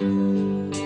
England.